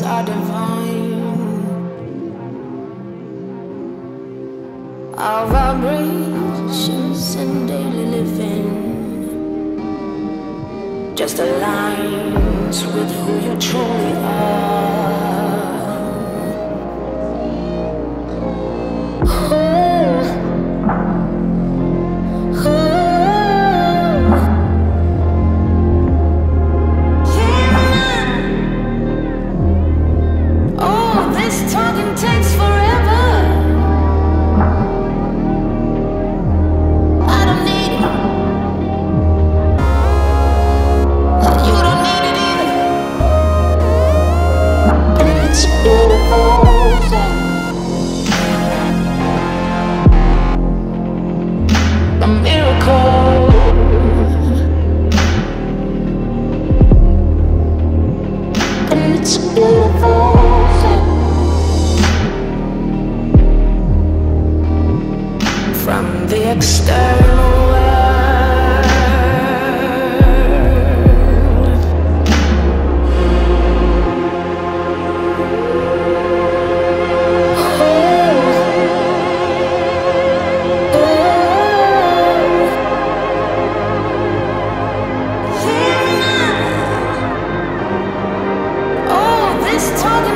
Are divine. Our vibrations in daily living just aligns with who you truly are. From the external